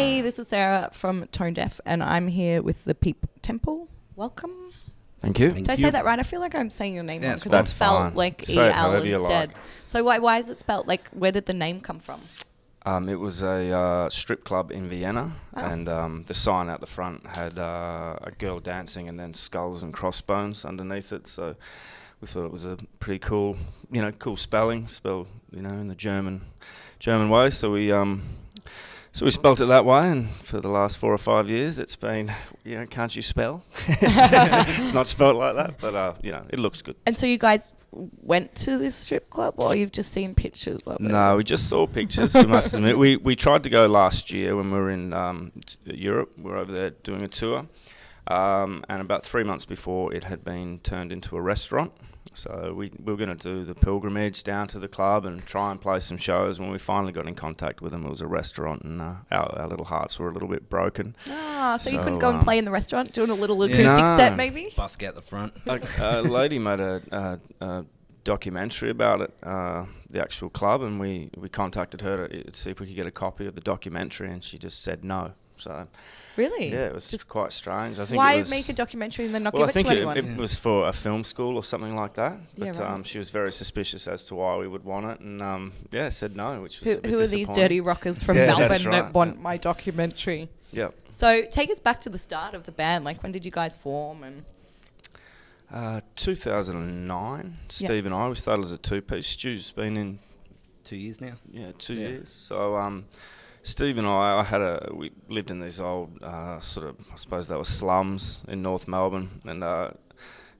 Hey, this is Sarah from Tone Deaf, and I'm here with the Peep Tempel. Welcome. Thank you. Did I say that right? I feel like I'm saying your name Yeah, wrong it's because fine. it's spelled like fine. Say it E L however you instead. like. So why why is it spelled like? Where did the name come from? Um, it was a uh, strip club in Vienna, Oh. and um, the sign out the front had uh, a girl dancing and then skulls and crossbones underneath it. So we thought it was a pretty cool, you know, cool spelling, spelled, you know, in the German German way. So we um, so we spelt it that way, and for the last four or five years, it's been, you know, can't you spell? it's not spelt like that, but uh, you know, it looks good. And so you guys went to this strip club, or you've just seen pictures of it? No, we just saw pictures. We must admit, we we tried to go last year when we were in um, Europe. We were over there doing a tour, um, and about three months before, it had been turned into a restaurant. So we, we were going to do the pilgrimage down to the club and try and play some shows. When we finally got in contact with them, it was a restaurant, and uh, our, our little hearts were a little bit broken. Ah, so, you couldn't go and um, play in the restaurant, doing a little Yeah. acoustic set, No. maybe? Busk out the front. a, a lady made a, a, a documentary about it, uh, the actual club, and we, we contacted her to uh, see if we could get a copy of the documentary, and she just said no. So Really? yeah, it was Just quite strange. I think why was, make a documentary and then not well, I give it think to it, anyone? it was for a film school or something like that. Yeah, But right. um, she was very suspicious as to why we would want it, and um, yeah, said no, which was who a bit who are these dirty rockers from Yeah, Melbourne that's that right. want my documentary? Yep. So take us back to the start of the band. Like when did you guys form? And Uh, 2009, Steve and I, we started as a two-piece. Stu's been in Two years now. Yeah, two Yeah. years. So um, Steve and I, I had a we lived in these old uh, sort of I suppose they were slums in North Melbourne, and uh,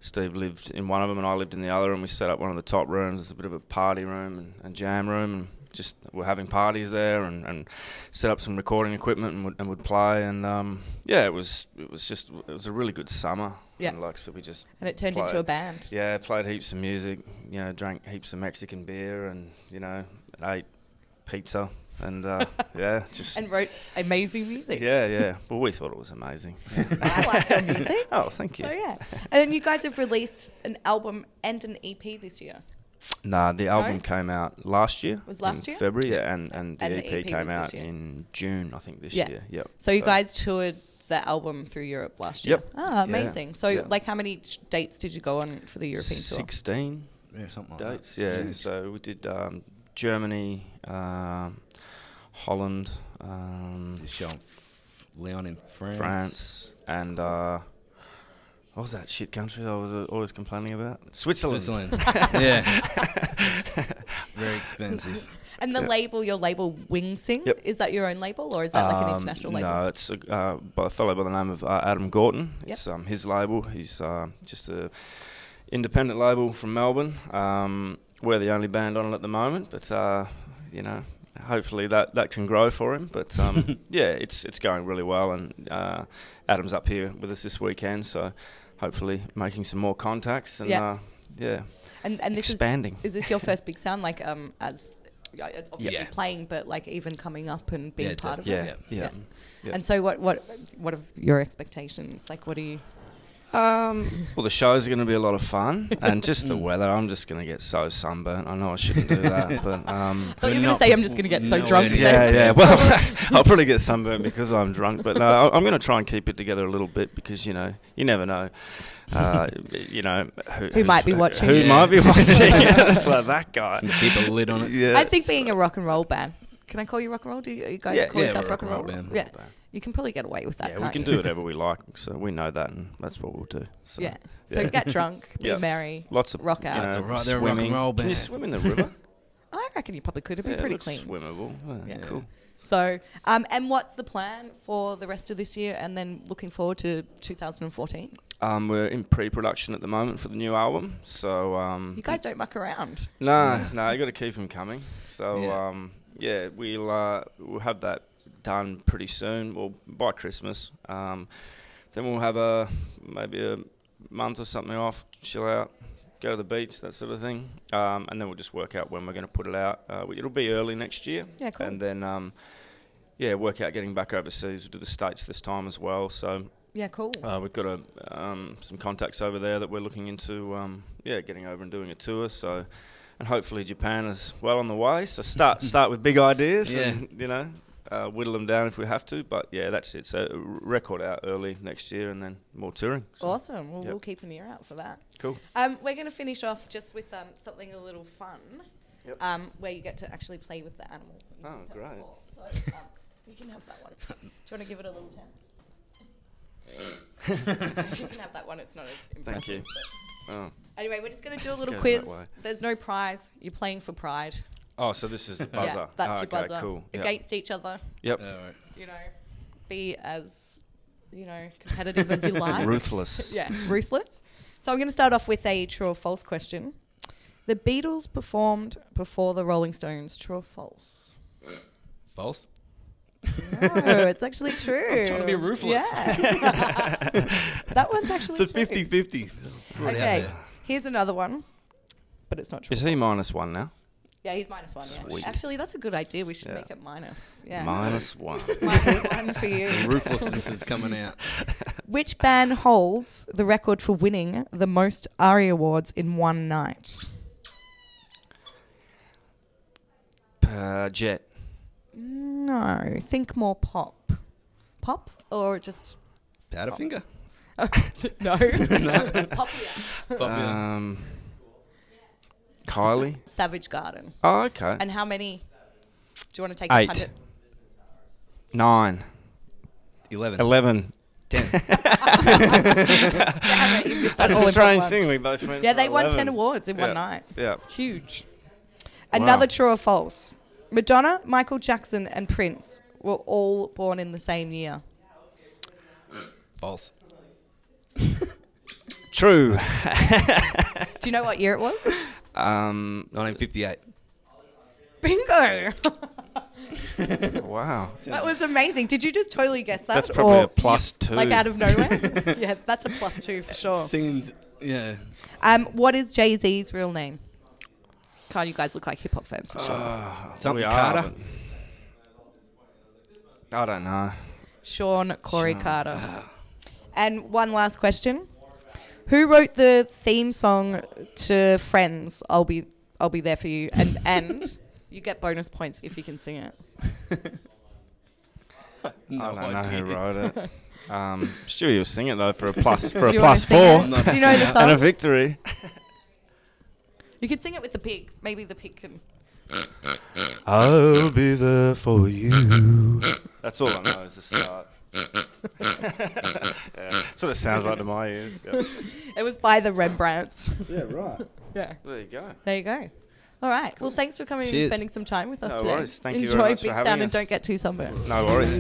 Steve lived in one of them, and I lived in the other, and we set up one of the top rooms as a bit of a party room and, and jam room, and just we're having parties there, and, and set up some recording equipment and would, and would play, and um, yeah, it was it was just it was a really good summer. Yeah. and like so we just and it turned into a band. yeah, played heaps of music, you know, drank heaps of Mexican beer and, you know, ate pizza and, uh, yeah, just. And wrote amazing music. yeah, yeah. Well, we thought it was amazing. I like your music. oh, thank you. So yeah. And then you guys have released an album and an EP this year. Nah, the album No? came out last year. Was last in year? February, yeah, and, and the And EP, the EP came out in June, I think, this Yeah. year. Yep. So, you guys toured the album through Europe last year. Yep. Ah, Yeah. amazing. So Yeah. like how many dates did you go on for the European tour? 16 Yeah, something like dates, that. yeah. So we did um, Germany, um, Holland, um, Did show in F- Lyon in France. France, and uh, what was that shit country I was uh, always complaining about? Switzerland. Switzerland. yeah. Very expensive. And the Yeah. label, your label Wing Sing, Yep. is that your own label or is that like an Um, international label? No, it's a, uh, by a fellow by the name of uh, Adam Gorton. Yep. It's um, his label. He's uh, just a independent label from Melbourne. Um, we're the only band on it at the moment, but uh, you know, hopefully that, that can grow for him. But um, yeah, it's it's going really well, and uh, Adam's up here with us this weekend, so hopefully making some more contacts and Yeah. uh, yeah, And and this expanding. is is this your first BIGSOUND like um as uh, obviously Yeah. playing but like even coming up and being Yeah, part of yeah, it? yeah, Yeah. yeah. And so what what what are your expectations? Like what are you Um, well, the show's are going to be a lot of fun, and just the weather. I'm just going to get so sunburnt. I know I shouldn't do that, but um, I thought you were We're going to say I'm just going to get so nowhere drunk. near- yeah, yeah. Well, I'll probably get sunburnt because I'm drunk, but no, I- I'm going to try and keep it together a little bit because you know you never know. Uh, you know who, Who might be watching. Who Yeah. might be watching? it's like that guy. Just Keep a lid on it. Yeah, I think being a rock and roll band. Can I call you rock and roll? Do you, you guys Yeah, call yeah, yourself we're rock and roll? band. Yeah, you can probably get away with that. yeah, we can't you? do whatever we like, so we know that, and that's what we'll do. So, Yeah. So yeah. get drunk, be Yeah. merry. lots of Rock out. You know, That's all right, they're rock and swimming. roll Can you swim in the river? I reckon you probably could have been yeah, it pretty looks clean. swimmable. Yeah, Yeah. Cool. So, um, and what's the plan for the rest of this year, and then looking forward to 2014? Um, we're in pre-production at the moment for the new album, so um, You guys don't muck around. No, no, you got to keep them coming. So Yeah. um, yeah, we'll uh, we'll have that done pretty soon. Well, by Christmas. Um, then we'll have a maybe a month or something off, chill out, go to the beach, that sort of thing. Um, and then we'll just work out when we're going to put it out. Uh, it'll be early next year. Yeah, cool. And then um, yeah, work out getting back overseas to the states this time as well. So Yeah, cool. uh, we've got a, um, some contacts over there that we're looking into, um, yeah, getting over and doing a tour. So, and hopefully Japan is well on the way. So start start with big ideas, Yeah. and you know, uh, whittle them down if we have to. But yeah, that's it. So record out early next year, and then more touring. So, Awesome. Well, Yep. we'll keep an ear out for that. Cool. Um, we're going to finish off just with um, something a little fun, Yep. um, where you get to actually play with the animals. Oh, great. before. So um, you can have that one. Do you want to give it a little test? you can have that one. It's not as impressive. Thank you. Oh. Anyway, we're just going to do a little quiz. There's no prize. You're playing for pride. Oh, so this is the buzzer. Yeah, that's oh, your ah, okay, buzzer. Cool. Yep. Against each other. Yep. All right. You know, be as you know competitive as you like. Ruthless. yeah, ruthless. So I'm going to start off with a true or false question. The Beatles performed before the Rolling Stones. True or false? False. No, it's actually true. trying to be ruthless. Yeah. that one's actually It's a true. 50 50. Throw it out Okay, here's another one, but it's not true. Is he minus one now? Yeah, he's minus one. Yeah. Actually, that's a good idea. We should Yeah. make it minus. Yeah. Minus one. Minus one for you. Ruthlessness is coming out. Which band holds the record for winning the most ARIA awards in one night? Uh, Jet. No, think more pop. Pop or just Powderfinger. no? Poppier. Popular. Um, Kylie. Savage Garden. Oh, okay. And how many? Do you want to take Eight. a punt Nine. 11. Eleven. Damn it, you missed that That's a strange thing. We both went. Yeah, for they won 11. 10 awards in one night. Yeah. Huge. Another Wow. true or false. Madonna, Michael Jackson, and Prince were all born in the same year. False. True. Do you know what year it was? um. 1958. Bingo! Wow. that was amazing. Did you just totally guess that? That's probably or a two. Like out of nowhere? yeah, that's a plus two for sure. Seemed, yeah. Um, what is Jay Z's real name? God, you guys look like hip hop fans for sure. Something we are, Carter. I don't know. Sean Corey Sean. Carter. And one last question: Who wrote the theme song to Friends? I'll be I'll be there for you, and and you get bonus points if you can sing it. No I don't know idea. who wrote it. Um, Stewie will sing it though for a plus for Do a you wanna plus sing four it? Not Do you know the sing and a song? victory. You could sing it with the pig. Maybe the pig can. I'll be there for you. That's all I know is the start yeah. Sort of sounds like to my ears. Yeah. it was by the Rembrandts. yeah, right. Yeah. There you go. There you go. All right. Cool. Well, thanks for coming Cheers. and spending some time with us no today. Worries. Thank Enjoy you very much BIGSOUND us. and don't get too sunburned. No worries.